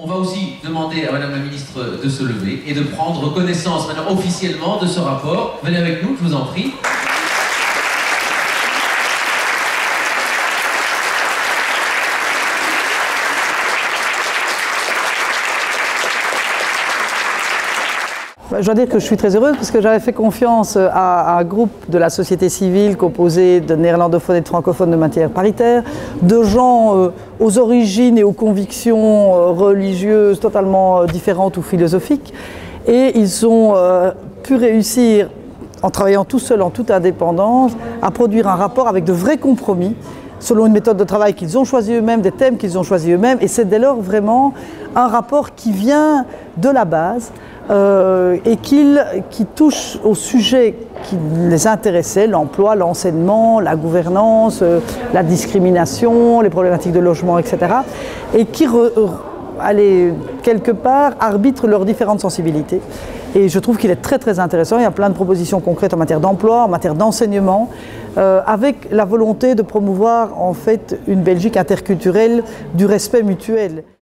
On va aussi demander à Madame la Ministre de se lever et de prendre connaissance maintenant officiellement de ce rapport. Venez avec nous, je vous en prie. Je dois dire que je suis très heureuse parce que j'avais fait confiance à, un groupe de la société civile composé de néerlandophones et de francophones de matière paritaire, de gens euh, aux origines et aux convictions euh, religieuses totalement euh, différentes ou philosophiques. Et ils ont pu réussir, en travaillant tout seuls, en toute indépendance, à produire un rapport avec de vrais compromis selon une méthode de travail qu'ils ont choisi eux-mêmes, des thèmes qu'ils ont choisis eux-mêmes. Et c'est dès lors vraiment un rapport qui vient de la base, euh, et qui touche au sujet qui les intéressait, l'emploi, l'enseignement, la gouvernance, euh, la discrimination, les problématiques de logement, etc. Et qui, allez, quelque part, arbitre leurs différentes sensibilités. Et je trouve qu'il est très très intéressant. Il y a plein de propositions concrètes en matière d'emploi, en matière d'enseignement, euh, avec la volonté de promouvoir en fait une Belgique interculturelle du respect mutuel.